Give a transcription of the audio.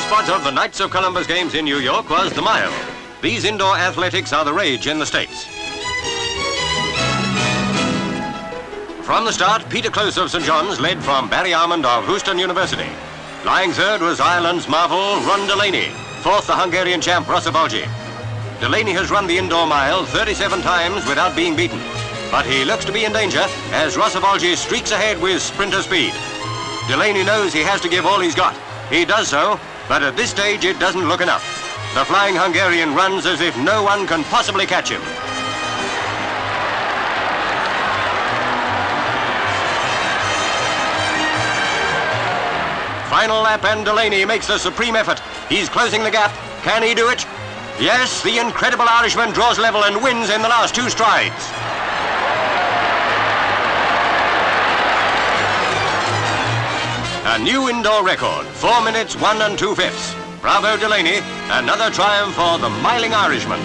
spot of the Knights of Columbus Games in New York was the mile. These indoor athletics are the rage in the States. From the start, Peter Close of St. John's led from Barrie Almond of Houston University. Lying third was Ireland's marvel, Ron Delaney. Fourth, the Hungarian champ, Rossi Delaney has run the indoor mile 37 times without being beaten. But he looks to be in danger as Rossi streaks ahead with sprinter speed. Delaney knows he has to give all he's got. He does so, but at this stage it doesn't look enough. The flying Hungarian runs as if no one can possibly catch him. Final lap and Delaney makes the supreme effort. He's closing the gap. Can he do it? Yes, the incredible Irishman draws level and wins in the last two strides. A new indoor record, 4 minutes 1 and 2 fifths. Bravo Delaney, another triumph for the Miling Irishman.